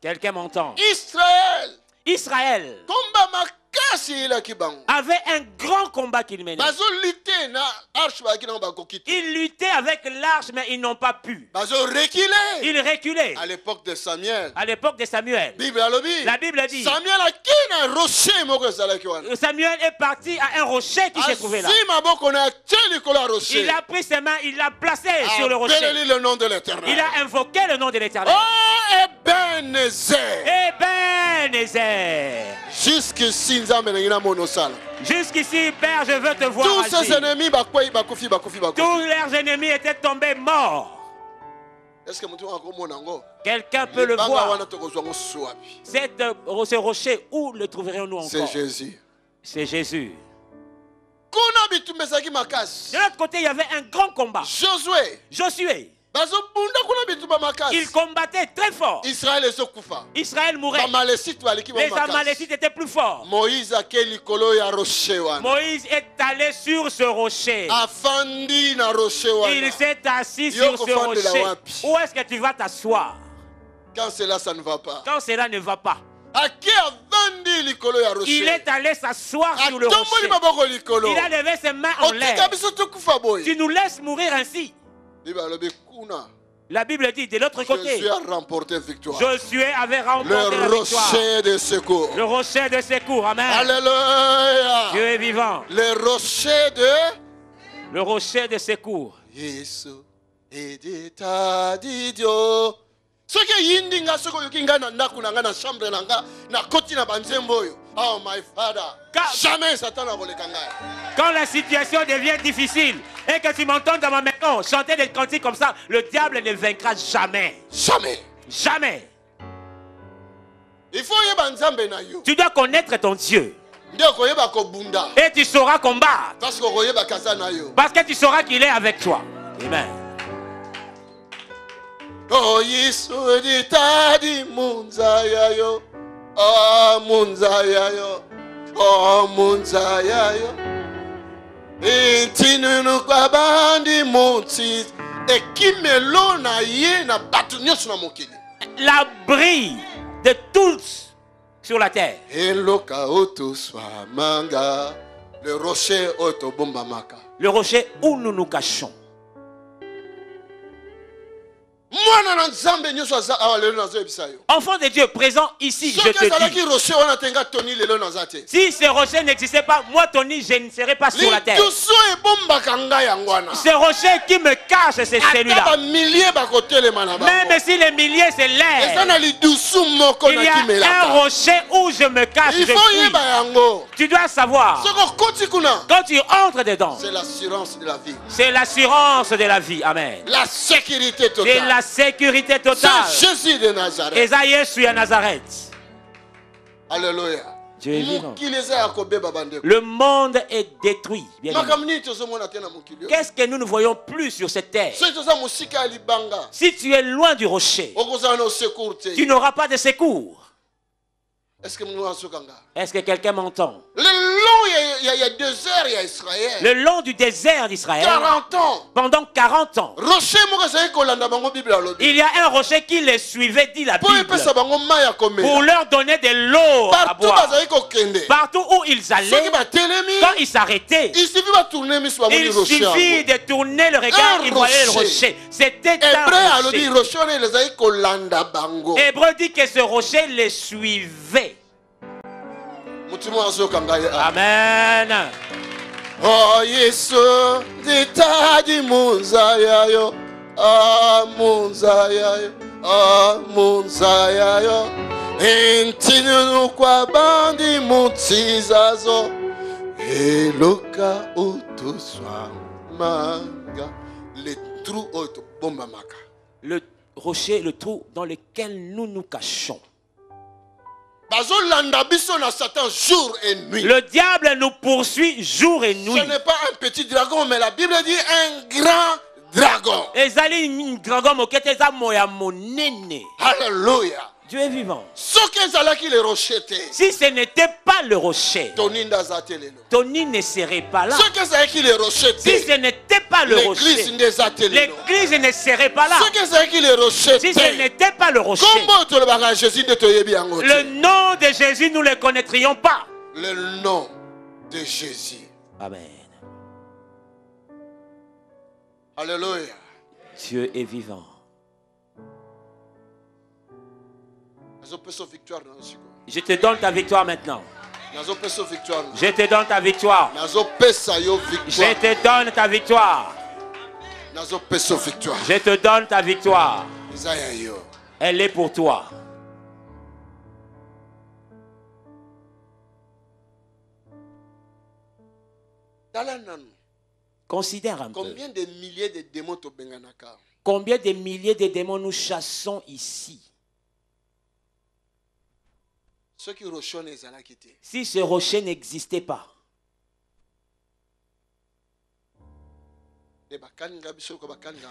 Quelqu'un m'entend. israel Israël avait un grand combat qu'il menait. Ils luttaient avec l'arche, mais ils n'ont pas pu. Ils reculaient. à l'époque de samuel À l'époque de Samuel, la Bible dit samuel est parti à un rocher qui s'est trouvé là. Il a pris ses mains, il l'a placé sur le rocher. abeleli le nom de Il a invoqué le nom de l'éternel. oh ebenezer Ebenezer. Jusqu'ici Père, je veux te voir. tous agir. ennemis bakwei bakufi bakufi bakufi Tous leurs ennemis étaient tombés morts. Quelqu'un peut le voir. Cette, euh, ce rocher, où le trouverions-nous c'est encore? Jésus C'est Jésus. ezalaki makasi De l'autre côté, il y avait un grand combat. josué Josué, bazobunda kuna bitumba makasi il combattait très fort. ezokufa Israël mourait. Les Amalécites étaient plus forts. moïse est allé sur ce rocher. Il s'est assis sur ce rocher. Où est-ce que tu vas t'asseoir? Quand cela ça ne va pas quand cela ne va pas Il est allé s'asseoir sur le rocher. Il a levé ses mains en l'air. Tu nous laisses mourir ainsi. Kuna La Bible dit de l'autre côté, jésus remporté victoire Josué avait remporté le la victoire. rocher de secours Le rocher de secours. Amen. Dieu alléluia est vivant. le rocher de Le rocher de secours. yesu edita didio soki eyindi nga soki oyoki ngai na ndako na ngai na chambre na ngai nakoti na banzembo oyo oh my father jamais satan akoleka ngai Quand la situation devient difficile et que tu m'entends dans ma maison chanter des cantiques comme ça, le diable ne vaincra jamais. jamais Jamais. Tu dois connaître ton Dieu. Et tu sauras combattre. Parce que tu sauras qu'il est avec toi. Amen. oh yesu editadi munzaya yo oh munzaya yo oh munzaya yo ntinunu kwa bandi monti ekimelo na na bato nyonso na mokili L'abri de tous sur la terre. rocher Le rocher où nous nous cachons. Enfant de Dieu présent ici, je te dis. Si ce rocher n'existait pas, moi, Tony, je ne serais pas sur la terre. Ce rocher qui me cache, c'est celui-là. Même si les milliers, moko Il y a un rocher où je me cache, je fuis. Tu dois savoir, quand tu entres dedans, c'est l'assurance de la vie c'est l'assurance de la vie. Amen. la sécurité totale sécurité c'est totale. jésus de nazareth. Eza yesu ya nazareth. Dieu est vivant. bandeko le monde est détruit qu'est-ce que nous ne voyons plus sur cette terre? Si tu es loin du rocher tu n'auras pas de secours. Est-ce que munu azokanga le long ya- ya- ya désert ya israel le long du désert d'Israël 40 ans. pendant 40 ans rocher moko ezalaki kolanda bango bible alobi il y a un rocher qui les suivait dit la Bible epesa bango mai ya pour komela leur donner de l'eau à partout boire. bazalaki kokende partout où ils soki allaient batelemi quand ils s'arrêtaient il suffit batourne miso bamoni il rocher yango suffit de tourner le regard Un ils voyaient le rocher. rocher. C'était hébreu un alobi rocher. Rocher wana ezalaki kolanda bango. Hébreu dit que ce rocher les suivait. Azoyoka ngai ah. Amen. oh yesu ditadi munzaya yo ah, munzaya yo ah, munzaya yo entinunu kwa bandi mutizazo eloka otoswamanga le trou oyo tobombamaka Le rocher, le trou dans lequel nous nous cachons. Le diable nous poursuit jour et ce nuit. n'est pas un petit dragon mais la bible dit un grand dragon Alléluia. Dieu est vivant. Si ce n'était pas le rocher, Tony ne serait pas là. Si ce n'était pas le l'église rocher, l'église ne serait pas là. Si ce n'était pas le rocher, le nom de Jésus, nous ne le connaîtrions pas. le nom de jésus Amen. alléluia Dieu est vivant. Je te donne ta victoire maintenant. Je te donne ta victoire. Je te donne ta victoire. Je te donne ta victoire. Elle est pour toi. Considère un peu. combien de milliers de démons Combien de milliers de démons nous chassons ici soki rocher wana ezalaki te Si ce rocher n'existait pas,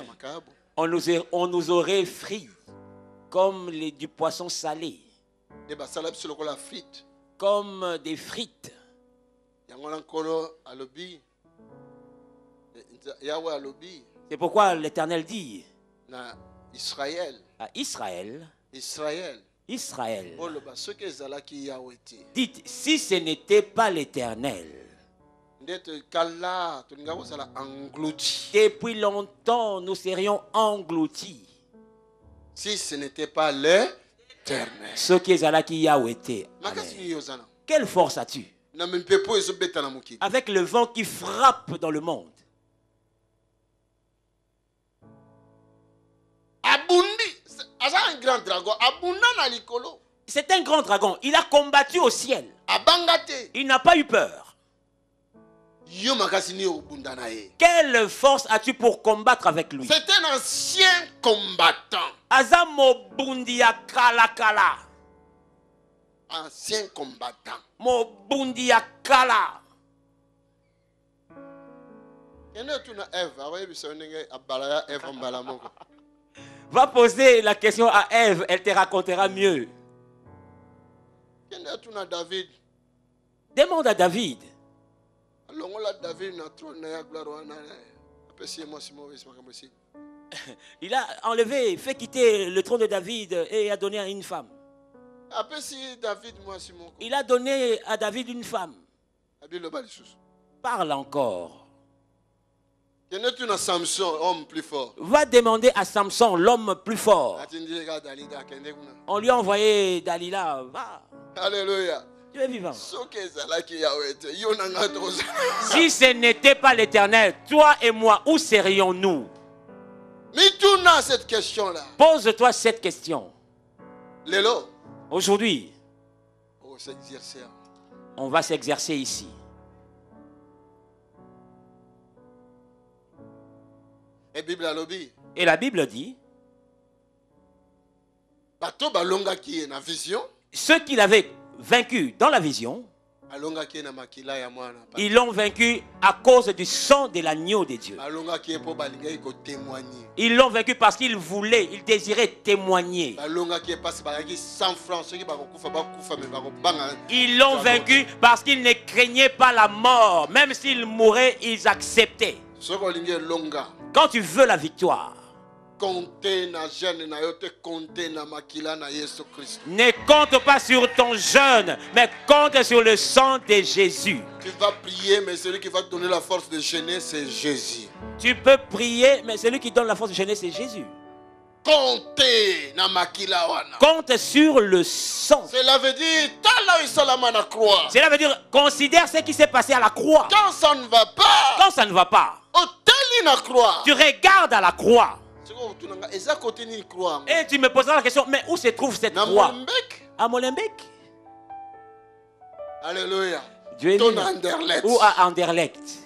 makayabu on nous, on nous aurait frit comme les- du poisson salé, frite. Comme des frites. eh, C'est pourquoi l'Éternel dit à Israël, Israël, dites, si ce n'était pas l'Éternel, depuis longtemps nous serions engloutis. si ce n'était pas l'éternel. Ce qui est Quelle force as-tu? Avec le vent qui frappe dans le monde. C'est un grand dragon. Il a combattu au ciel. Il n'a pas eu peur. Quelle force as-tu pour combattre avec lui? C'est un ancien combattant Azamo bundia kala kala. ancien combattant Mo bundia kala. Va poser la question à Ève, elle te racontera mieux. Demande à David. Il a enlevé, fait quitter le trône de David et a donné à une femme. Il a donné à David une femme. Parle encore. Kende tuna samson homme plus fort? Va demander à Samson, l'homme plus fort. On lui a envoyé Dalila. Va, alleluya tu es vivant. Si ce n'était pas l'éternel, toi et moi, où serions-nous? Cette question là Pose-toi cette question. Aujourd'hui, awa. on va s'exercer ici. Et la Bible dit, ceux qu'il avait vaincus dans la vision, ils l'ont vaincu à cause du sang de l'agneau de Dieu. Ils l'ont vaincu parce qu'ils voulaient, ils désiraient témoigner. balongaki ye mpasi bazalaki 100 francs soki bakokufa bakufa me bakobanga Ils l'ont vaincu parce qu'ils ne craignaient pas la mort. Même s'ils mouraient, ils acceptaient. Quand tu veux la victoire, ne compte pas sur ton jeûne, mais compte sur le sang de Jésus. tu vas prier mais celui qui va te donner la force de gêner c'est jésus Tu peux prier, mais celui qui donne la force de gêner, c'est Jésus. Compte sur le sang. cela veut dire Cela veut dire, considère ce qui s'est passé à la croix. quand ça ne va pas Quand ça ne va pas, tu regardes à la croix. Et tu me poseras la question, mais où se trouve cette croix? À Molenbeek? Alléluia. Dieu est Ou à Anderlecht?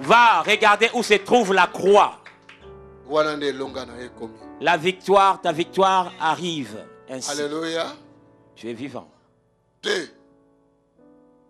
Va regarder où se trouve la croix. La victoire, ta victoire arrive ainsi. alléluia Tu es vivant.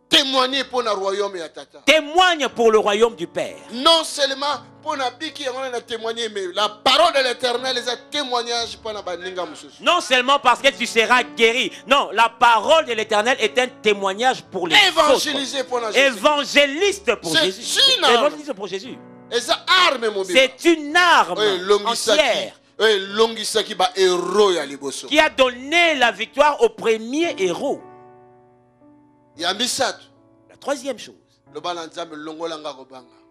Te témoigner pour le royaume ya tata témoigne pour le royaume du Père. non seulement pour na biki yango na témoigner mais la parole de l'éternel eza témoignage mpo na baninga mosusu Non seulement parce que tu seras guéri. Non, la parole de l'Éternel est un témoignage pour les évangéliser mpo na jésus Évangéliste pour C'est Jésus. une arme. Évangéliste pour Jésus. C'est une arme entière liboso qui a donné la victoire au premier héros. La troisième chose,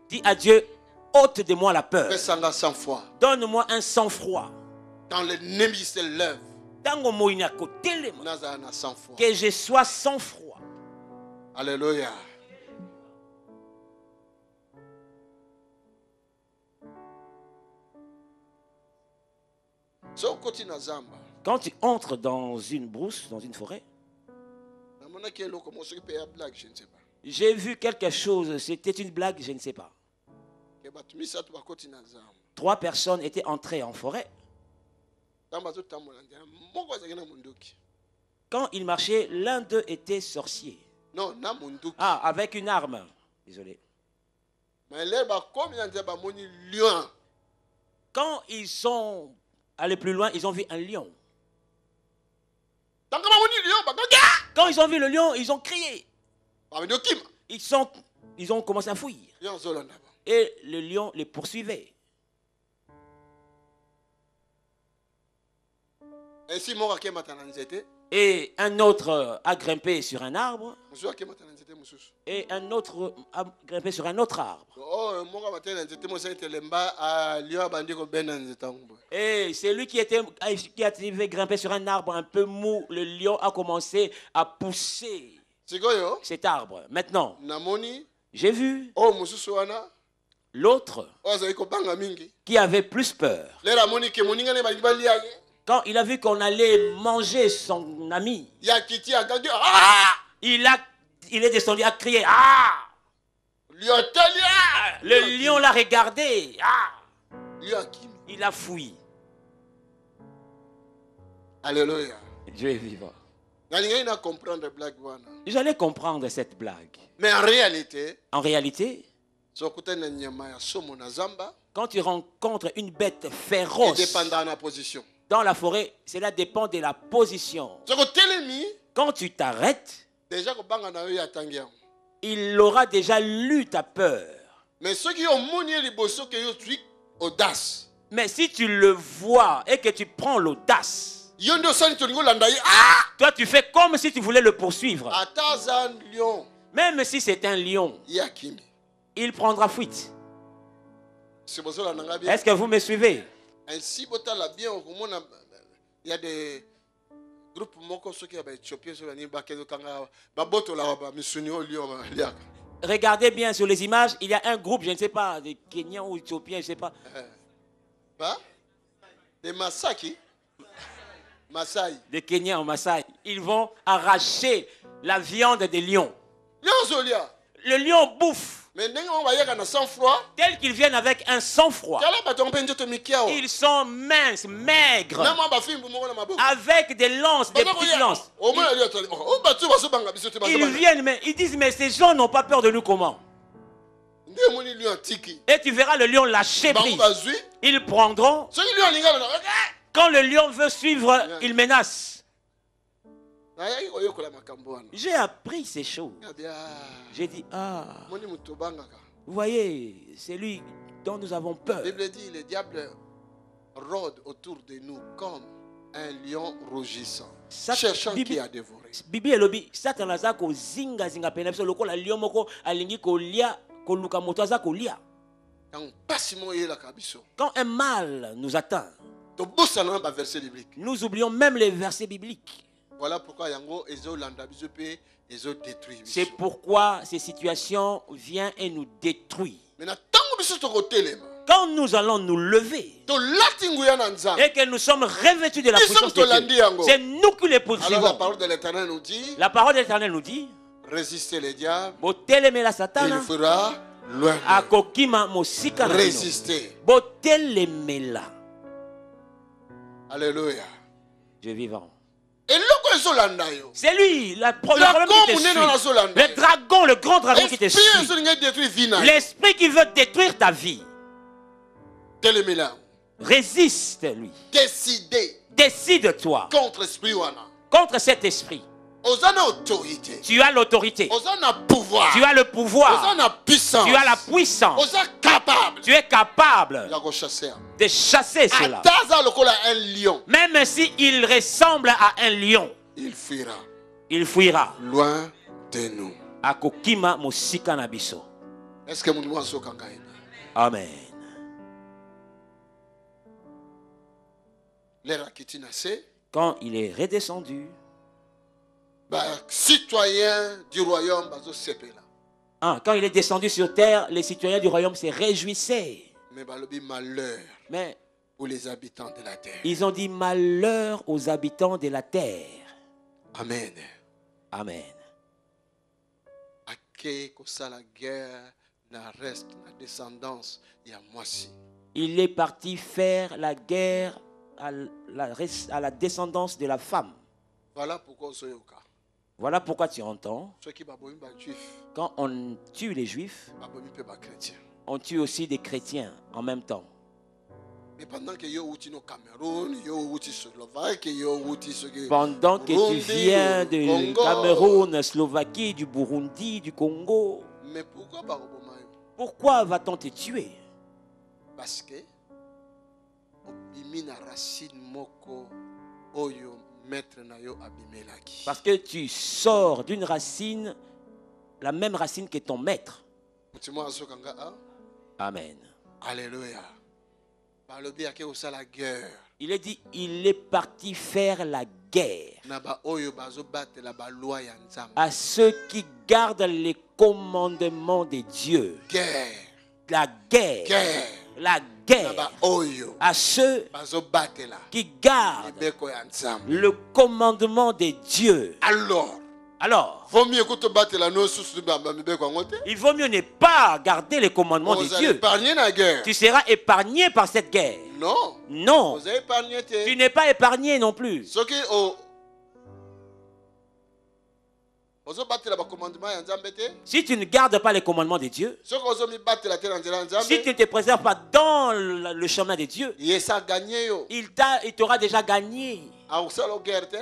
dis à Dieu, ôte de moi la peur. Donne-moi un sang-froid. quand l'ennemi se lève Que je sois sans froid. alléluia Quand tu entres dans une brousse, dans une forêt, j'ai vu quelque chose, c'était une blague, je ne sais pas. Trois personnes étaient entrées en forêt. Quand ils marchaient, l'un d'eux était sorcier. Ah, avec une arme. Désolé. Quand ils sont allés plus loin, ils ont vu un lion. ntango bamoni lion bakoki Quand ils ont vu le lion, ils ont crié. okima Ils, sont, ils ont commencé à fuir. Et le lion les poursuivait. na nzete Et un autre euh, a grimpé sur un arbre. Et un autre a grimpé sur un autre arbre. yango boye Et celui qui, était, qui avait grimpé sur un arbre un peu mou, le lion a commencé à pousser cet arbre. Maintenant, j'ai vu wana l'autre mingi qui avait plus peur. Quand il a vu qu'on allait manger son ami, kiti akangi ah! il, a, il est descendu à crier Ah! Le lion l'a regardé. Ah Il a fui. alleluya Dieu est vivant. J'allais comprendre cette blague. mais en réalité En réalité, quand tu rencontres une bête féroce position dans la forêt, cela dépend de la position. Quand tu t'arrêtes, il aura déjà lu ta peur. mais ke yo zwi audace Mais si tu le vois et que tu prends l'audace, ah! toi tu fais comme si tu voulais le poursuivre. Même si c'est un lion, il prendra fuite. Est-ce que vous me suivez? Ainsi botala bien okomona ya de groupe moko soki ya baéthiopien soki banini bakezokanga babotolaka bamisuni oyo lion baliaka Regardez bien sur les images, il y a un groupe, je ne sais pas, des Kenyans ou Éthiopiens, je ne sais pas. ba de masaki masai Des Kenyans ou Maasai. Ils vont arracher la viande des lions. Le lion bouffe, mais ndenge moko bayaka na sang froid tel qu'ils viennent avec un sang-froid. Ils sont minces, maigres, avec des lances, des petites lances. omona lion atali o bato bazobanga biso te Ils bazobanga viennent, mais ils disent, mais ces gens n'ont pas peur de nous comment? Et tu verras le lion lâcher prise. Ils prendront. Quand le lion veut suivre, il menace. J'ai appris ces choses. J'ai dit, ah, vous voyez, c'est lui dont nous avons peur. bible dit le diable rôde autour de nous comme un lion rougissant Ça, cherchant qui a dévoré. Bibi elobi satan aza kozingazinga pene na biso lokola lion moko alingi kolia koluka moto aza kolia ntango mpasi moko eyelaka biso quand un mal nous atteint nous oublions même les versets bibliques voilà pourquoi yango ezolanda biso mpe ezodétruire c'est pourquoi ces situations viennent et nous détruisent. Biso tokotelema quand nous allons nous lever et que nous sommes revêtus de la puissance de Dieu c'est nous qui les alors la poursuivons parole de l'éternel nous dit la parole de l'éternel nous dit résistez les diables il fera loin résistez. Botelemela. Alléluia. Dieu vivant C'est lui, la, pro- le problème qui te suit. Le dragon, le grand dragon qui te suit. L'esprit qui veut détruire ta vie. Résiste lui. décide Décide-toi contre contre cet esprit. Tu as l'autorité. Tu as le pouvoir. Tu as la puissance. Tu es capable yango de chasser cela. Même si il ressemble à un lion, il fuira il fuira. loin de nous Akokima mosika na biso. est ce que motu moko azokanga ye Amen. Quand il est redescendu, bacitoyen du royaume bazosepela hein, quand il est descendu sur terre, les citoyens du royaume se réjouissaient. mais balobi malheur Mais pour les habitants de la terre ils ont dit malheur aux habitants de la terre. amen Amen. ake kosala guerre na reste na descendance Il est parti faire la guerre à la, à la descendance de la femme. voilà pourquoi ozoyoka Voilà pourquoi tu entends, bajuif quand on tue les juifs, on tue aussi des chrétiens en même temps. pendant que tu viens du. Cameroun, Slovaquie, du Burundi, du Congo, mais pourquoi va-t-on te tuer? Parce que obimi na racine moko oyo Parce que tu sors d'une racine, la même racine que ton maître. a Amen. guerre. Il est dit, il est parti faire la guerre à ceux qui gardent les commandements de Dieu. guerre. La guerre, guerre. La na guerre à ceux qui gardent le commandement de Dieu. alors Alors, il vaut mieux ne pas garder les commandements de ozala Dieu. épargné na guerre Tu seras épargné par cette guerre. non Non, tu n'es pas épargné non plus. Si tu ne gardes pas les commandements de Dieu, si tu ne te préserves pas dans le, chemin de Dieu, il t'a- il t'aura déjà gagné.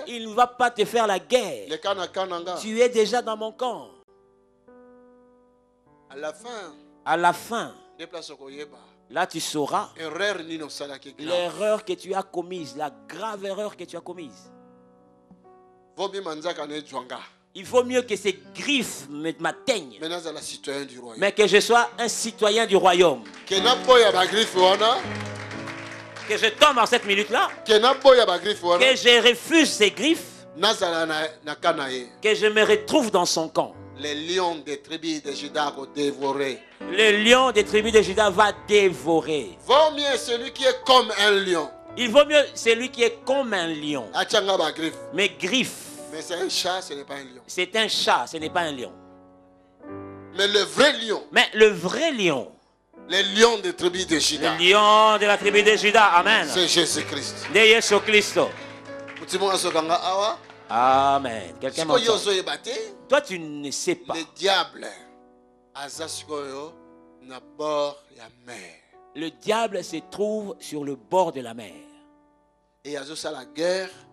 Il ne va pas te faire la guerre. Tu es déjà dans mon camp. à la fin À la fin, là tu sauras l'erreur que tu as commise, la grave erreur que tu as commise. Il vaut mieux que ces griffes m'atteignent, mais que je sois un citoyen du royaume. Que je tombe en cette minute-là, que je refuse ces griffes, que je me retrouve dans son camp. les lions des tribus de juda akodévorer Le lion des tribus de Juda va dévorer. vaut mieux celui qui est comme un lion. Il vaut mieux celui qui est comme un lion. atianga bagriffe Mais c'est un chat ce n'est pas un lion c'est un chat, ce n'est pas un lion. mais le vrai lion Mais le vrai lion, les lions des tribus de juda le lion de la tribu de Juda, Amen. c'est jésus christ De awa? Amen. Quelqu'un te Toi, tu ne sais pas. le diable Le diable se trouve sur le bord de la mer. et guerre bato oyo bazoporte livre oyo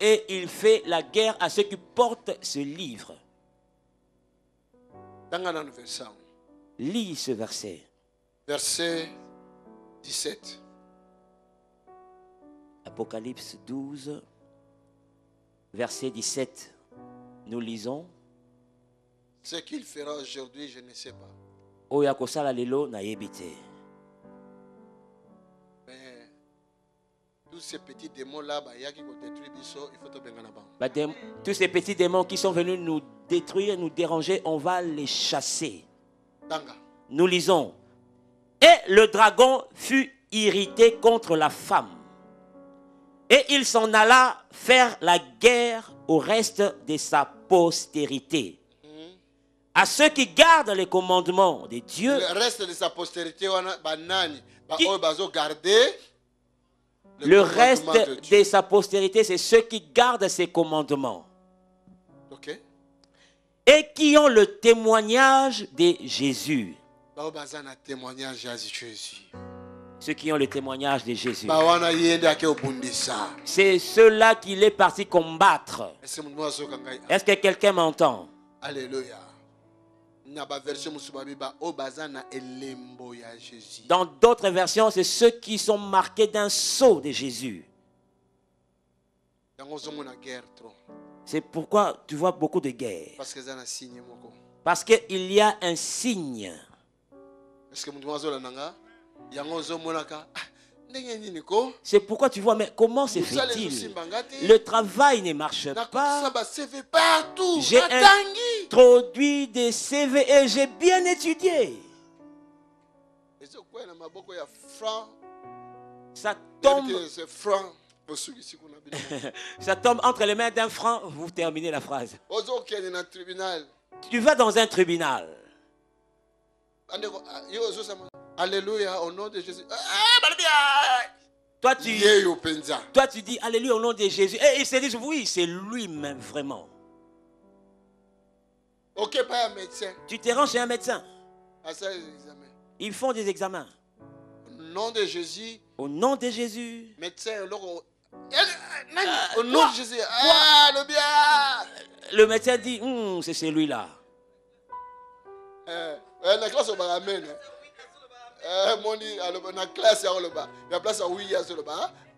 Et il fait la guerre à ceux qui portent ce livre. yango Lis ce verset. verset 17 Apocalypse 12, verset 17. Nous lisons. ce qu'il fera aujourd'hui je ne sais pas tous ces petits démons là bayaki kodétruire biso il faut tobengana bango Badem- tous ces petits démons qui sont venus nous détruire, nous déranger, on va les chasser. Nous lisons. Et le dragon fut irrité contre la femme. Et il s'en alla faire la guerre au reste de sa postérité. À ceux qui gardent les commandements de Dieu le reste de sa postérité Qui- Le reste de sa postérité, c'est ceux qui gardent ses commandements. Et qui ont le témoignage de Jésus. Ceux qui ont le témoignage de Jésus. C'est ceux-là qu'il est parti combattre. Est-ce que quelqu'un? M'entend? Alleluya Dans d'autres versions, c'est ceux qui sont marqués d'un sceau de Jésus. C'est pourquoi tu vois beaucoup de guerres. Parce qu'il y a un signe. est-ce que "Ah, C'est pourquoi tu vois, mais comment se fait-il? Le travail ne marche pas. J'ai introduit des CV et j'ai bien étudié. Ça tombe, ça tombe entre les mains d'un franc. Vous terminez la phrase. Tu vas dans un tribunal. Alleluya au nom de jésus Ah, balobi, ah, Toi, tu, toi, tu dis Alléluia au nom de Jésus. Et ils se disent Oui, c'est lui-même vraiment. oke pa ya médecin Tu te rends chez un médecin. Ils font des examens. au nom de jésus Au nom de Jésus. médecin Eh, eh, Ah, au nom quoi de jésus ah Le médecin dit Hum, C'est celui-là. Eh, eh, na classe obaka amen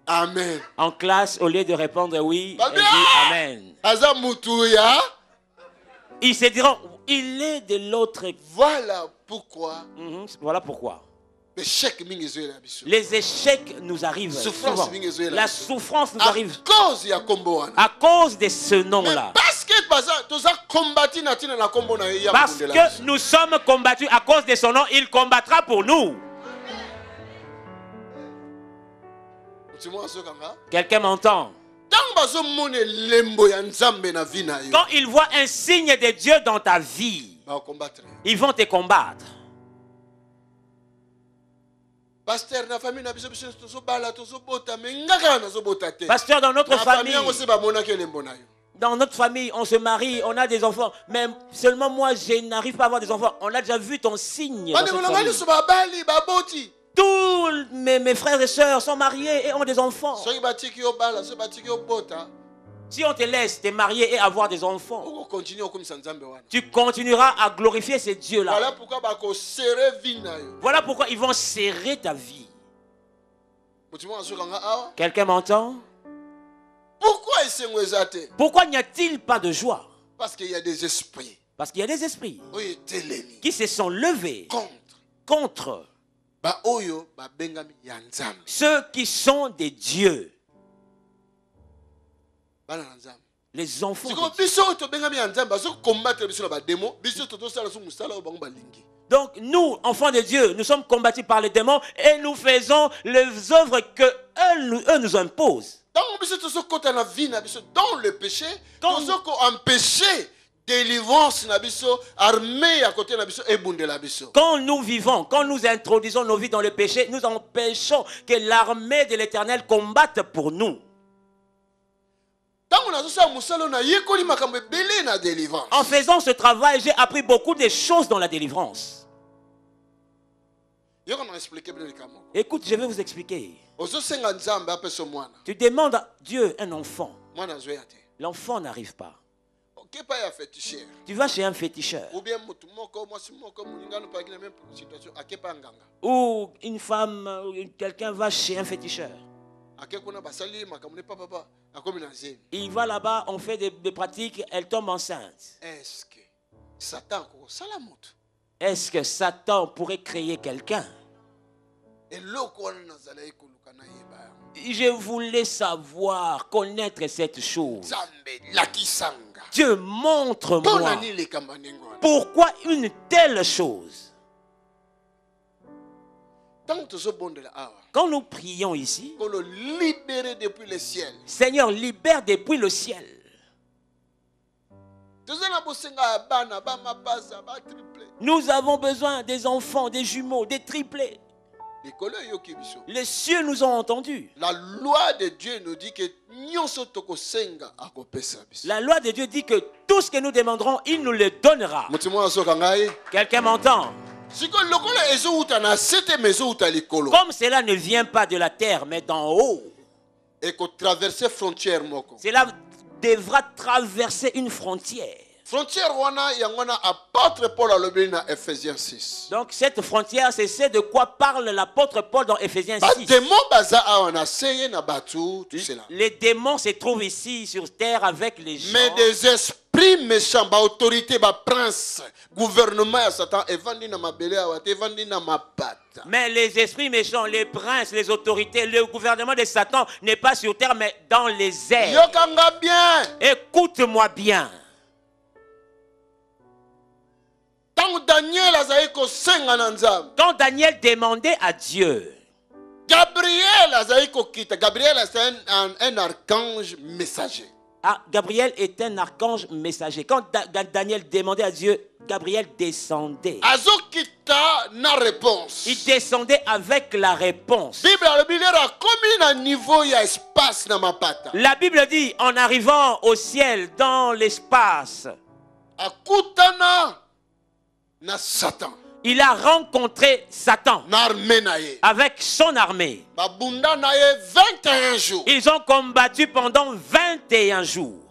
amen En classe, au lieu de répondre oui, elle dit! Amen. ya Ils se diront Il est de l'autre. voilà pourquoi Mhm, Voilà pourquoi. Les échecs nous arrivent. Souvent. La souffrance nous arrive à cause de ce nom-là. parce que nous sommes combattus à cause de son nom, il combattra pour nous. Quelqu'un m'entend? Quand ils voient un signe de Dieu dans ta vie, ils vont te combattre. Paster na famille na biso biso tozobala tozobota me nga kaka nazobota te Pasteur, dans notre famille famille, yango se bamonaki elembo na yo dans notre famille, on se marie, on a des enfants. Mais seulement moi, je n'arrive pas à avoir des enfants. On a déjà vu ton signe. Tous mes, mes frères et sœurs sont mariés et ont des enfants. Si on te laisse te marier et avoir des enfants, tu continueras à glorifier ces dieux-là. voilà pourquoi pourquoi ils vont serrer ta vie. Quelqu'un m'entend? Pourquoi n'y a-t-il pas de joie? Parce qu'il y a des esprits. Parce qu'il y a des esprits. Qui se sont levés contre. contre ya nzambe ceux qui sont des dieux, les enfants. Donc nous, enfants de Dieu, nous sommes combattus par les démons et nous faisons les œuvres que eux, nous- eux nous imposent. dans le péché Quand- tozokoempêche délivrance na biso armée ebundela biso Quand nous vivons, quand nous introduisons nos vies dans le péché, nous empêchons que l'armée de l'éternel combatte pour nous. En faisant ce travail, j'ai appris beaucoup de choses dans la délivrance. Écoute, je vais vous expliquer. Tu demandes à Dieu un enfant. L'enfant n'arrive pas. Tu vas chez un féticheur ou une femme, quelqu'un va chez un féticheur. Il va là-bas, on fait des, des pratiques, elle tombe enceinte. est-ce que satan Est-ce que Satan pourrait créer quelqu'un? Je voulais savoir, connaître cette chose. Dieu, montre-moi pourquoi une telle chose? Quand nous prions ici, kolo libéré depuis le ciel Seigneur, libère depuis le ciel. Nous avons besoin des enfants, des jumeaux, des triplés. Les cieux nous ont entendus. la loi de dieu nous dit que La loi de Dieu dit que tout ce que nous demanderons, il nous le donnera. Quelqu'un m'entend? Comme cela ne vient pas de la terre, mais d'en haut, cela devra traverser une frontière. frontière wana yango wana apôtre paul alobi na ephésiens 6 Donc cette frontière, c'est ce de quoi parle l'apôtre Paul dans Éphésiens 6. bademo baza awa na se ye na bato tout cela Les démons se trouvent ici sur terre avec les gens. mais des esprits méchants baautorité baprince gouvernement ya satan evandi na mabele awa te evandi na mapata Mais les esprits méchants, les princes, les autorités, le gouvernement de Satan n'est pas sur terre, mais dans les airs. yokanga bien. Écoute-moi bien. ntango daniel azali kosenga na nzambe. Quand Daniel demandait à Dieu, gabriel azali kokita. Gabriel un, un, archange messager Gabriel est un archange messager. Quand Da- Da- Daniel demandait à Dieu, Gabriel descendait. azokita na réponse Il descendait avec la réponse. La Bible dit, en arrivant au ciel, dans l'espace, akutana na satan il a rencontré Satan avec son armée. babunda na ye 21 jours Ils ont combattu pendant 21 jours.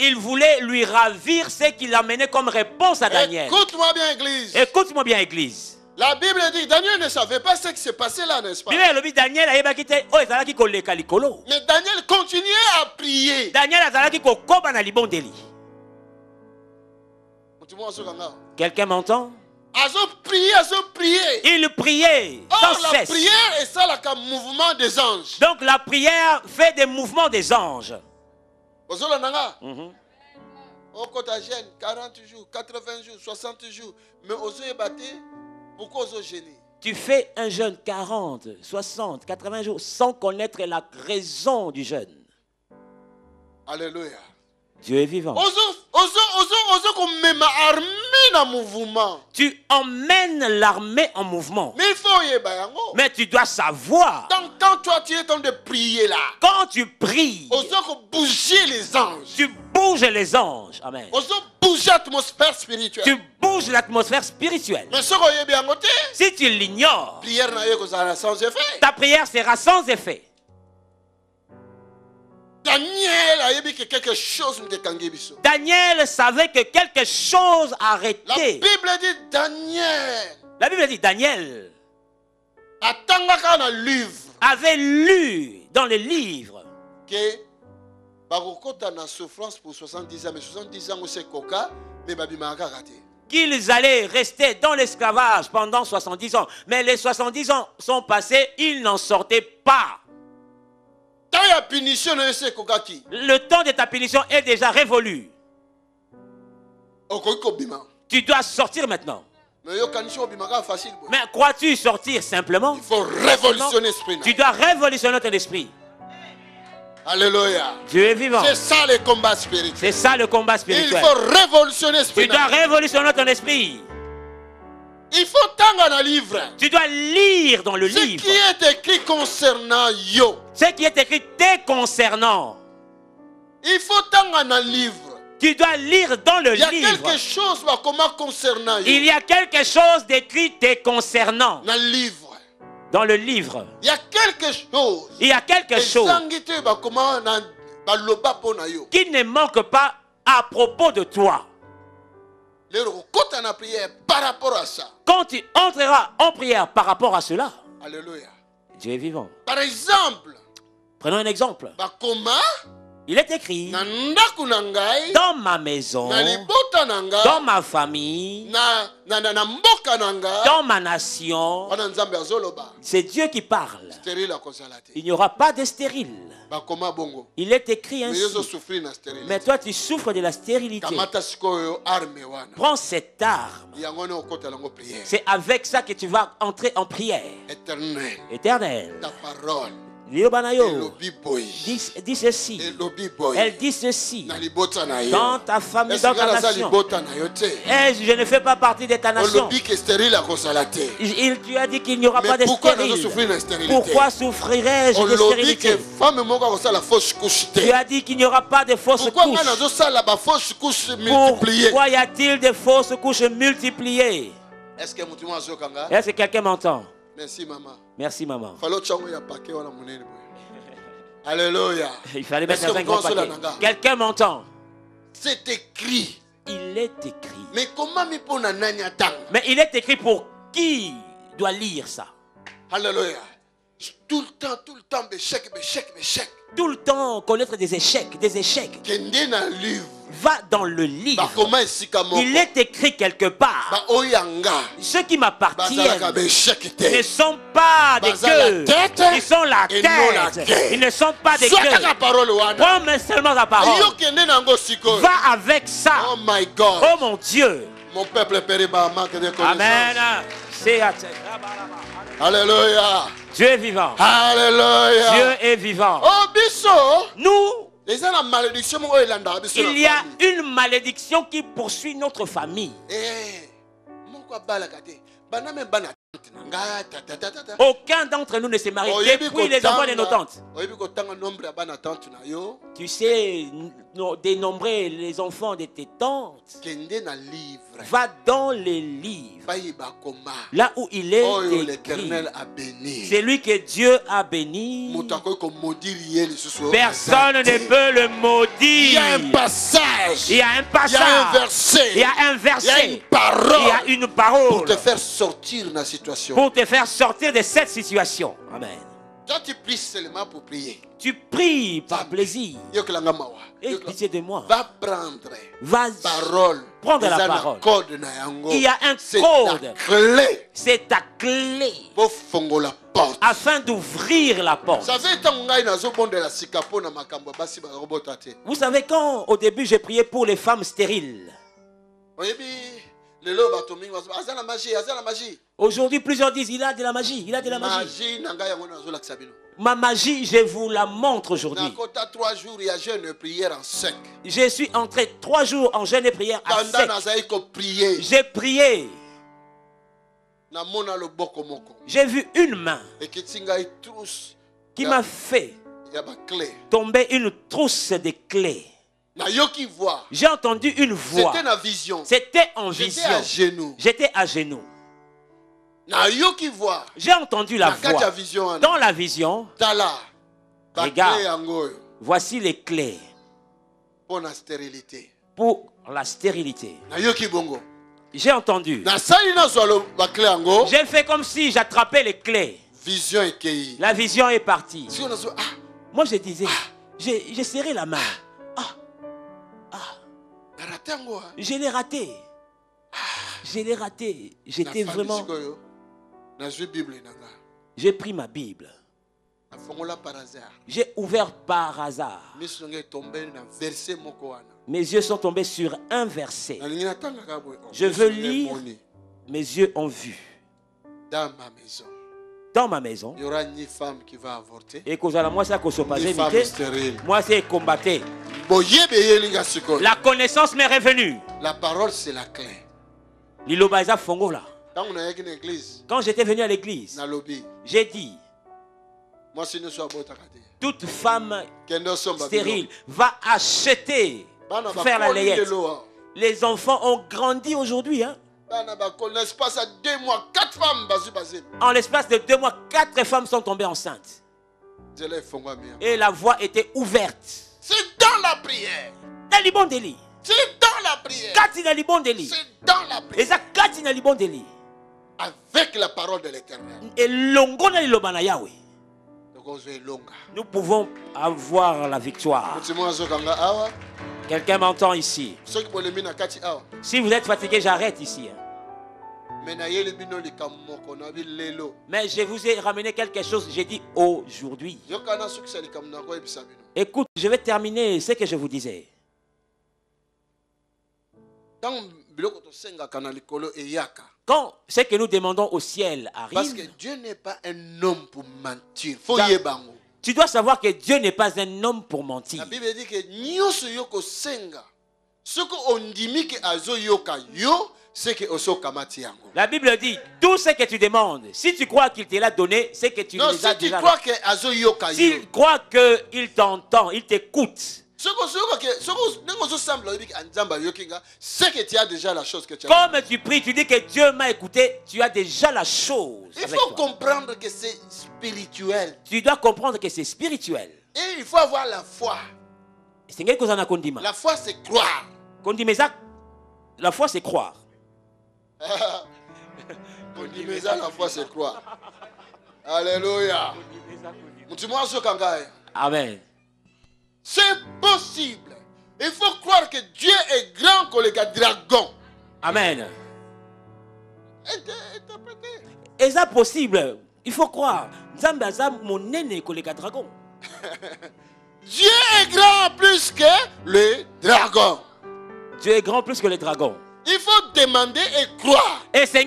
Ils voulaient lui ravir ce qu'il amenait comme réponse à Daniel. écoute-moi bien église Écoute-moi bien, Église. la bible dit daniel ne savait pas ce qui s'est passé là n'est-ce pas? Likolo. mais daniel continuait à prier Daniel Quelqu'un m'entend? Il priait or sans la cesse. prière esalaka mouvement des anges. Donc la prière fait des mouvements des anges. okota jeune 40 jours 80 jours 60 jours. Mais pourquoi Tu fais un jeûne 40, 60, 80 jours sans connaître la raison du jeûne. alléluia Dieu est vivant. Tu emmènes l'armée en mouvement. mais tu dois savoir, Donc, quand toi tu es en train de prier là quand tu pries, bouger les anges tu bouges les anges. Amen. l'atmosphère spirituelle Tu bouges l'atmosphère spirituelle. Si tu l'ignores, ta prière sera sans effet. Daniel ayebi ke quelque chose biso Daniel savait que quelque chose la arrêtait. bible dit daniel La Bible dit Daniel atangaka livre avait lu dans les livres ke bakokɔta na souffrance pour 70 ans mais 70 ans me babimaka kaka te qu'ils allaient rester dans l'esclavage pendant 70 ans. Mais les 70 ans sont passés, ils n'en sortaient pas. Le temps de ta punition est déjà révolu. Tu dois sortir maintenant. mais crois-tu sortir simplement? Il faut révolutionner esprit na Tu dois révolutionner ton esprit. alléluia Dieu est vivant. c'est ça le combat spirituel C'est ça le combat il spirituel. faut révolutionner esprit Tu dois révolutionner ton esprit. Il faut tanga na livre. Tu dois lire dans le ce livre. qui est écrit concernant yo. Ce qui est écrit te concernant. il faut tanga na livre. Tu dois lire dans le il y a livre. quelque chose bakoma concernant yo. Il y a quelque chose d'écrit te concernant. na livre. Dans le livre, il y a quelque chose. Il y a quelque chose na yo. qui ne manque pas à propos de toi. Na prière par rapport à ça Quand tu entreras en prière par rapport à cela, alléluia Dieu est vivant. par exemple Prenons un exemple. bakoma Il est écrit dans ma maison, dans ma famille, dans ma nation. C'est Dieu qui parle. Il n'y aura pas de stérile. Il est écrit ainsi. Mais toi, tu souffres de la stérilité. Prends cette arme. C'est avec ça que tu vas entrer en prière éternel ta parole dis, dis ceci. Elle dit ceci. Dans ta famille dans ta nation. Eh, je ne fais pas partie de ta nation. il, tu as dit qu'il n'y aura pas de stérilité pourquoi souffrirais-je de stérilité? tu as dit qu'il n'y aura pas de fausses couches. pourquoi y a-t-il de fausses couches multipliées? Est-ce que quelqu'un m'entend? Merci mama merci maman. Alleluya il fallait mettre dans un grand paquet. quelqu'un m'entend? C'est écrit. Il est écrit. Mais comment mais il est écrit pour qui doit lire ça? Alleluya tout le temps tout le temps béchec béchec béchec tout le temps connaître des échecs des échecs. Livre va dans le livre. Il est écrit quelque part. Ceux qui m'appartiennent ne sont pas des tête Ils sont la tête. Ils ne sont pas des wana. Prends seulement la parole. Va avec ça. oh my god. Oh mon Dieu. mon peuple péri ba manque de Amen. connaissance à- alléluia. Dieu est vivant. alléluia. Dieu est vivant. oh biso. Nous, il y a une malédiction qui poursuit notre famille. Aucun d'entre nous ne s'est marié. Depuis les enfants de nos tantes. Tu sais no- dénombrer les enfants de tes tantes. Va dans les livres. Là où il est l'éternel a béni C'est lui que Dieu a béni. Personne ne peut le il y a un maudire. passage Il y a un il y a un passage. verset Il y a un il y a une verset. Il y a parole une pour parole te faire sortir de la situation pour te faire sortir de cette situation. Amen. toi tu pries seulement pour prier Tu pries par plaisir. Yokelanga- pitié de moi. va prendre parole Prendre la parole. Il y a un code. C'est ta clé afin d'ouvrir la porte. Vous savez quand au début j'ai prié pour les femmes stériles. Na magie Aujourd'hui plusieurs disent il a de la magie, il a de la magie. Ma magie, je vous la montre aujourd'hui. nakota 3 jours ya jeune et prière en sec Je suis entré trois jours en jeûne et prière à sec. J'ai prié. J'ai vu une main qui m'a fait tomber une trousse de clés. J'ai entendu une voix. c'était na vision C'était en j'étais vision. à genoux J'étais à genoux. J'ai entendu la voix. Dans la vision, Regarde. voici les clés mpo na stérilité pour la stérilité. J'ai entendu. J'ai fait comme si j'attrapais les clés. La vision est partie. ah Moi, je disais, j'ai j'ai serré la main. Ah. Je l'ai raté. Je l'ai raté. J'étais vraiment. J'ai pris ma Bible. J'ai ouvert par hasard. Mes yeux sont tombés sur un verset. Oh, Je veux lire. Mes yeux ont vu. dans ma maison Dans ma maison. il y aura ni femme qui va avorter Et kozala moi ça ni femme stérile Moi c'est sikoyo La connaissance m'est revenue. la parole c'est la clé Liloba eza fongola. Quand j'étais venu à l'église, j'ai dit toute femme stérile va acheter, faire la layette. awa. Les enfants ont grandi aujourd'hui. Hein? En l'espace de deux mois, quatre femmes sont tombées enceintes. Et la voie était ouverte. c'est dans la prière. C'est dans la prière. Kati c'est dans la prière. Kati na libondeli. avec la parole de l'éternel. Elongo na liloba na yawe. Tokozwa elonga nous pouvons avoir la victoire quelqu'un m'entend ici. Si vous êtes fatigué j'arrête ici hein. mais je vous ai ramené quelque chose j'ai dit aujourd'hui. Écoute je vais terminer ce que je vous disais. Quand ce que nous demandons au ciel parce que arrive dieu n'est pas un homme pour mentir. Yango Tu dois savoir que Dieu n'est pas un homme pour mentir. la bible dit ke nyonso yo kosenga soki ondimi ke azoyoka yo c'est ke osokamati yango La Bible dit, tout ce que tu demandes, si tu crois qu'il te l'a donné, c'est que tu non les as si tu déjà. crois ke azoyoka yo S'il croit qu'il t'entend, il t'écoute, que tu as déjà la chose que tu as comme tu pries, tu dis que Dieu m'a écouté, tu as déjà la chose. il faut toi. comprendre que c'est spirituel Tu dois comprendre que c'est spirituel. et il faut avoir la foi la foi c'est croire Kondimeza, la foi c'est croire. la foi c'est croire alléluia Amen. C'est possible. Il faut croire que Dieu est grand koleka dragon. Amen. Interprétez. Eza possible. Il faut croire. Monene koleka dragon. Dieu est grand plus que le dragon. Dieu est grand plus que les dragons. Il faut demander et croire. Et si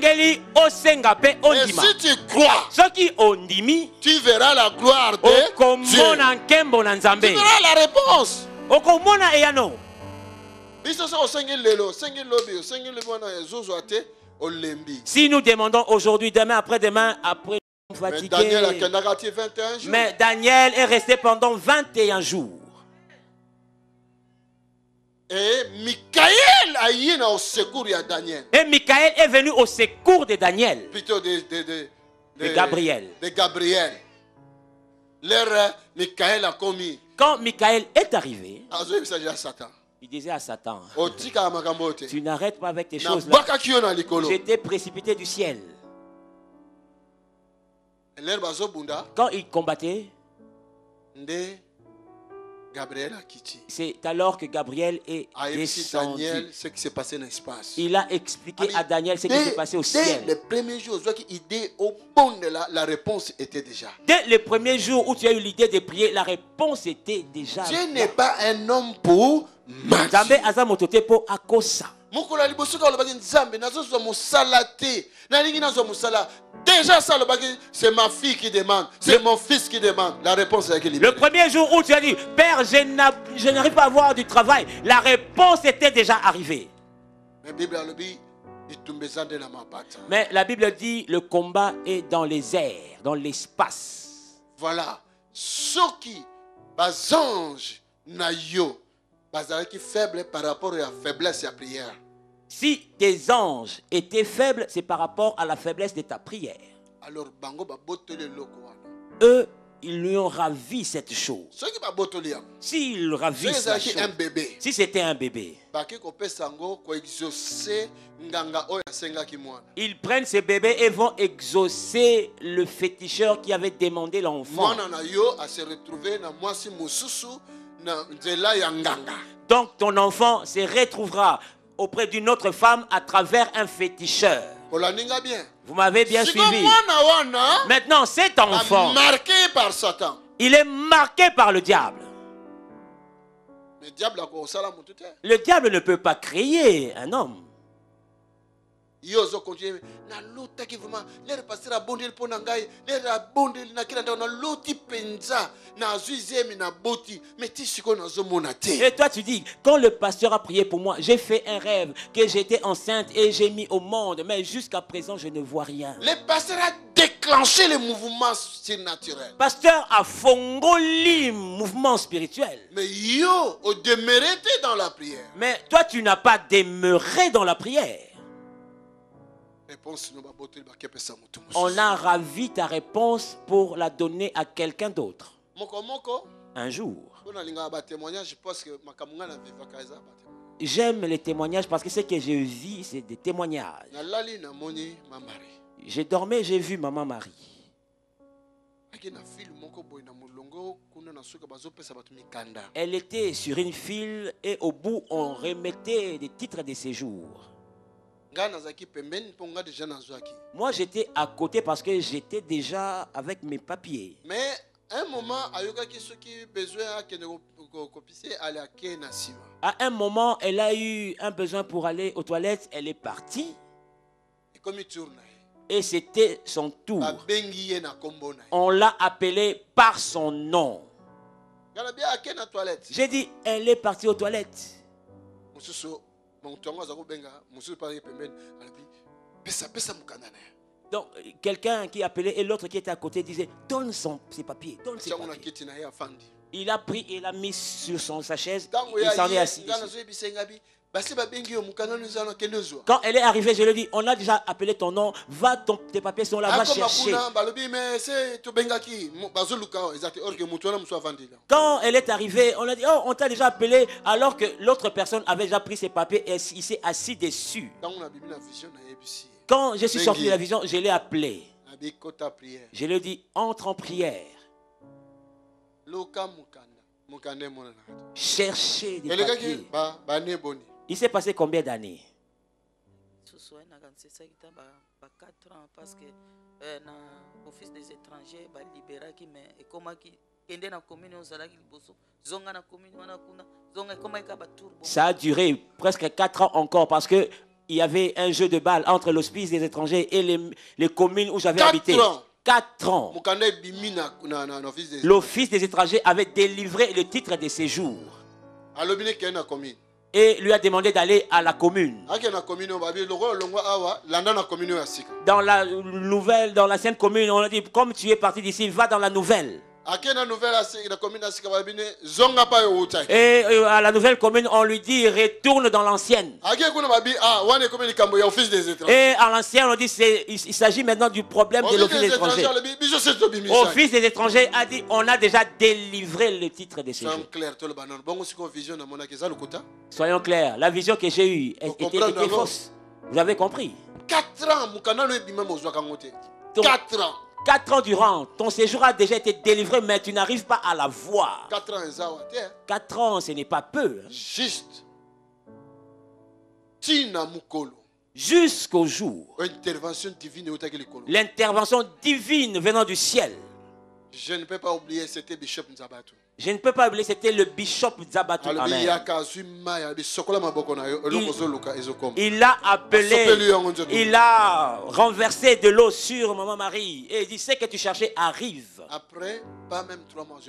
tu crois, tu verras la gloire de Dieu. Tu verras la réponse. si nous demandons aujourd'hui demain après demain après nous mais daniel akendaka ti 21 jours. Mais Daniel est resté pendant 21 jours et mikael aye na osecours ya daniel. Et Michael est venu au secours de Daniel. Plutôt de, de, de, De Gabriel. De Gabriel. Leur euh, Michael a commis. quand Michael est arrivé satan. il disait à Satan te tu n'arrêtes pas avec tes choses j'étais précipité du ciel. Quand il combattait c'est alors que Gabriel est descendu daniel ce qui s'est passé na espace Il a expliqué à Daniel ce qui s'est passé au dès ciel. le premier jour ozwaki idée obondela la réponse était déjà Dès le premier jour où tu as eu l'idée de prier, la réponse était déjà. dieu n'est pas un homme pour mentir. Mokolo ya liboso ka olobaki nzambe nazozwa mosala te. Nalingi nazwa mosala. Déjà ça olobaki c'est ma fille qui demande. C'est mon fils qui demande. La réponse ezalaki Le libérée premier jour où tu as dit, Père, je n'a- je n'arrive pas à avoir du travail, la réponse était déjà arrivée. mais bible alobi la Bible dit, le combat est dans les airs, dans l'espace. voilà. Soki bazange na yo bazalaki faible par rapport ya faiblesse ya prière Si tes anges étaient faibles, c'est par rapport à la faiblesse de ta prière. alors Eux, ils lui ont ravi cette chose. S'ils ravissent ezalaki chose, un bébé si c'était un bébé, ils prennent ces bébés et vont exaucer le féticheur qui avait demandé l'enfant. Donc ton enfant se retrouvera auprès d'une autre femme à travers un féticheur. Vous m'avez bien suivi. Maintenant, cet enfant, marqué par satan il est marqué par le diable. Le diable ne peut pas créer un homme. Yo ozokontinue nalotaki vraimen lere paster abondeli mpo na ngai lere abondeli nakila ndako naloti mpenza nazwi zemi naboti me ti sikoyo nazomona te Et toi, tu dis, quand le pasteur a prié pour moi, j'ai fait un rêve que j'étais enceinte et j'ai mis au monde, mais jusqu'à présent, je ne vois rien. le pasteur a déclenché le mouvement surnaturel Pasteur a fongoli mouvement spirituel. mais yo odemeure te dans la prière Mais toi, tu n'as pas demeuré dans la prière. On a ravi ta réponse pour la donner à quelqu'un d'autre. Un jour. J'aime les témoignages parce que ce que je vis, c'est des témoignages. J'ai dormi, j'ai vu Maman Marie. Elle était sur une file et au bout, on remettait des titres de séjour. Moi, j'étais à côté parce que j'étais déjà avec mes papiers. mais un moment À un moment, elle a eu un besoin pour aller aux toilettes. Elle est partie. Et c'était son tour. On l'a appelé par son nom. J'ai dit, elle est partie aux toilettes. Mosusu moto yango aza kobenga mosusu mpe ye pembeni alobi pesa pesa mokanda na ye Donc, euh, quelqu'un qui appelait et l'autre qui était à côté disait, donne son, ses papiers, donne ses papiers. Il a pris et l'a mis sur son, sa chaise ya s'en est assis. Quand elle est arrivée, je lui ai dit, on a déjà appelé ton nom, va, ton, tes papiers sont là, va chercher. la Quand elle est arrivée, on a dit, oh, on t'a déjà appelé, alors que l'autre personne avait déjà pris ses papiers et il s'est assis dessus. Quand je suis sorti de la vision, je l'ai appelé. Je lui ai dit, entre en prière, cherchez des papiers. Il s'est passé combien d'années? Susu ayinaka nsesaki ta ba ba 4 ans parce que na office des étrangers balibéraki mais ekomaki kende na commune ozalaki liboso zonga na commune wana kuna zonga ekomaki ka batour bon Ça a duré presque 4 ans encore parce que il y avait un jeu de balle entre l'hospice des étrangers et les, les communes où j'avais habité. ans. 4 ans. L'office des étrangers avait délivré le titre de séjour et lui a demandé d'aller à la commune. Dans la nouvelle, dans l'ancienne commune, on a dit, comme tu es parti d'ici, va dans la nouvelle. Et euh, à la nouvelle commune, on lui dit, retourne dans l'ancienne. ah Et à l'ancienne, on dit, il, s'agit maintenant du problème de office l'office des étrangers. Office des étrangers a dit, on a déjà délivré le titre de séjour. Soyons clairs, la vision que j'ai eue était, était fausse. Vous avez compris? 4 ans mokanda no ebima mozwaka yango te Donc- 4 ans Quatre ans durant, ton séjour a déjà été délivré, mais tu n'arrives pas à la voir. 4 ans Quatre ans, ce n'est pas peu. hein. juste Jusqu'au jour, l'intervention divine venant du ciel. je ne peux pas oublier c'était bishop nzabatu Je ne peux pas oublier, c'était le bishop Zabatu. Amen. Il- a appelé, il a renversé de l'eau sur Maman Marie. Et il dit, ce que tu cherchais arrive. après pas même 3 mois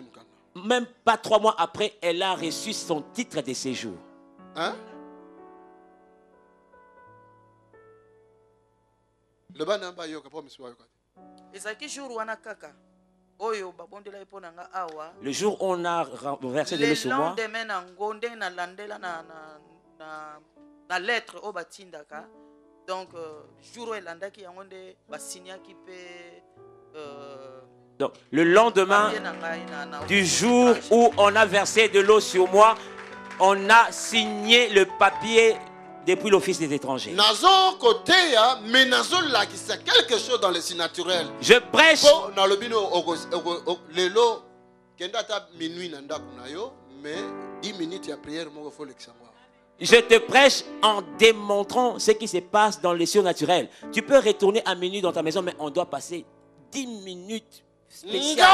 Même pas trois mois après, elle a reçu son titre de séjour. Hein? misi bayoka te ezalaki jour kaka Le jour où on a renversé de le l'eau sur moi, na, lettre oyo batindaka. Donc euh, jour oyo elandaki yango nde basiniaki mpe euh, donc, le lendemain du jour où on a versé de l'eau sur moi, on a signé le papier depuis l'Office des étrangers. Je prêche, mpo nalobi no oko- oko- oko- lelo kende ata minui na ndako na yo mais 10 minutes ya prière moko fo lekisa ngo awa. je te prêche en démontrant ce qui se passe dans les surnaturels. Tu peux retourner à minuit dans ta maison, mais on doit passer 10 minutes spéciales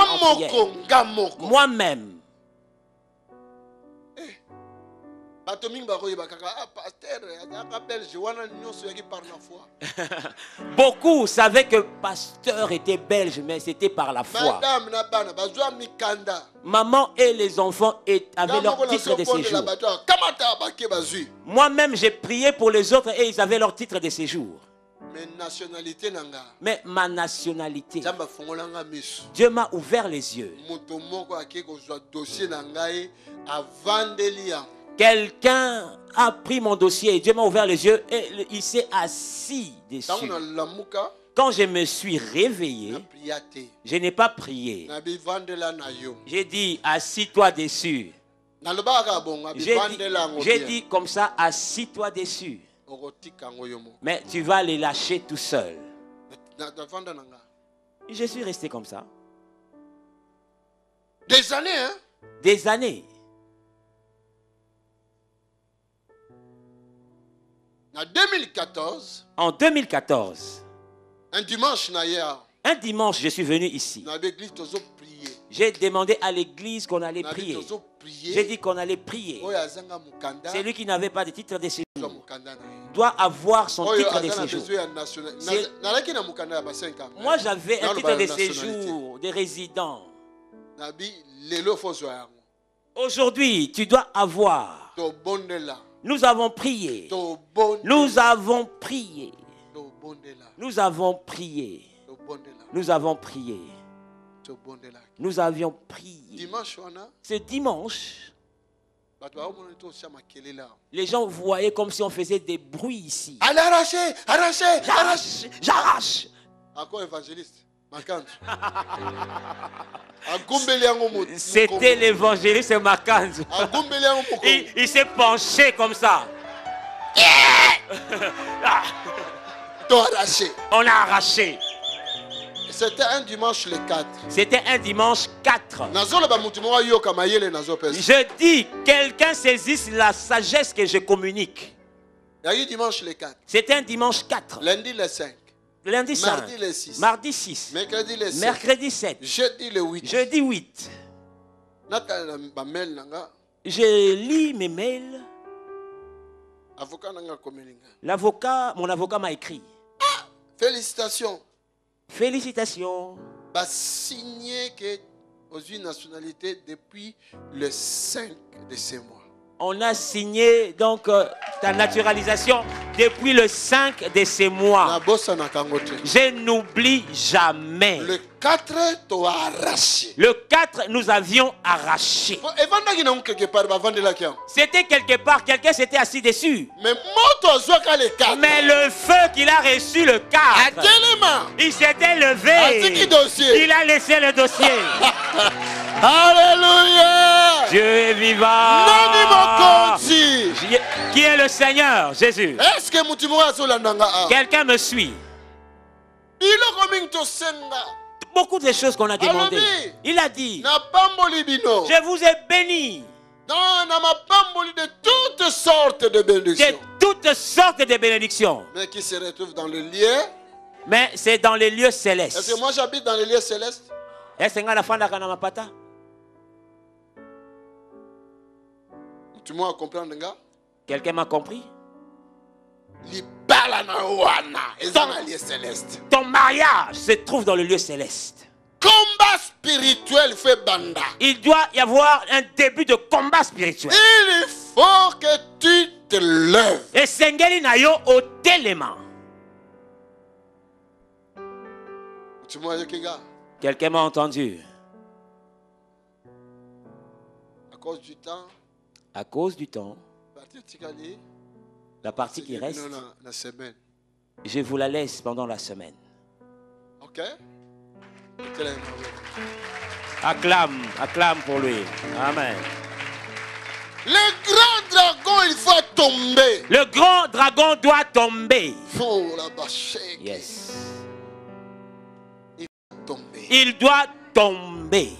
Moi-même, beaucoup savaient que pasteur était belge, mais c'était par la foi. Maman et les enfants avaient leur titre de séjour. Moi-même, j'ai prié pour les autres et ils avaient leur titre de séjour. mais ma nationalité, Dieu m'a ouvert les yeux. Quelqu'un a pris mon dossier, Dieu m'a ouvert les yeux et il s'est assis dessus. Quand je me suis réveillé, je n'ai pas prié. J'ai dit, assis-toi dessus. J'ai dit, dit comme ça, assis-toi dessus. Mais tu vas les lâcher tout seul. Je suis resté comme ça. des années hein? Des années. Na 2014 En 2014, un dimanche un dimanche, je suis venu ici. J'ai demandé à l'église qu'on allait prier. J'ai dit qu'on allait prier. oyo azanga mokanda C'est lui qui n'avait pas de titre de séjour. doit avoir son titre de séjour. besoin ya national C'est- nalaki na mokanda ya ba 5 ans Moi, j'avais un titre de séjour, de résident. Aujourd'hui, tu dois avoir. Nous avons prié. Nous avons prié. Nous avons prié. Nous avons prié. Nous avions prié. Ce dimanche, awa les gens voyaient comme si on faisait des bruits ici. allez arraché J'arrache, j'arrache. encore évangéliste C'était l'évangéliste Makanzu. Il, il s'est penché comme ça. On a arraché. c'était un dimanche le 4 C'était un dimanche 4. nazoloba motu moko ayoka mayele nazopesa Je dis, quelqu'un saisisse la sagesse que je communique. yaki dimanche le 4 C'était un dimanche 4. lundi le 5 Lundi 5. Mardi le 6. Mardi 6. mercredi le 7 Mercredi 7. jeudi le 8 Jeudi 8. natala na bamail na nga Je lis mes mails. L'avocat, mon avocat m'a écrit. félicitation Félicitations. basigné ke ozwi nationalité depuis le 5 de ce mois On a signé donc euh, ta naturalisation depuis le 5 de ces mois. Je n'oublie jamais. le 4 toarraché Le 4, nous avions arraché. yango C'était quelque part, quelqu'un s'était assis dessus. mais le 4 Mais le feu qu'il a reçu le 4, atelema il s'était levé. Il a laissé le dossier. alléluia. Dieu est vivant. Qui est le Seigneur, Jésus? Quelqu'un me suit. Beaucoup de choses qu'on a demandées. Il a dit, je vous ai béni. De toutes sortes de de bénédictions. toutes sortes de bénédictions. mais qui se retrouvent dans le lieu? Mais c'est dans les lieux est-ce célestes. que moi j'habite dans le lieu céleste Est-ce que tu m'as comprendre nga Quelqu'un m'a compris? Céleste Ton mariage se trouve dans le lieu céleste. combat spirituel fait banda Il doit y avoir un début de combat spirituel. il faut que tu te lèves Et Sengeli na yo otelema. tu m'as yoki nga Quelqu'un m'a entendu. à cause du temps À cause du temps, la partie qui reste, je vous la laisse pendant la semaine. ok? Acclame, acclame pour lui. Amen. le grand dragon il faut tomber Le grand dragon doit tomber. oh Yes. tomber Il doit tomber.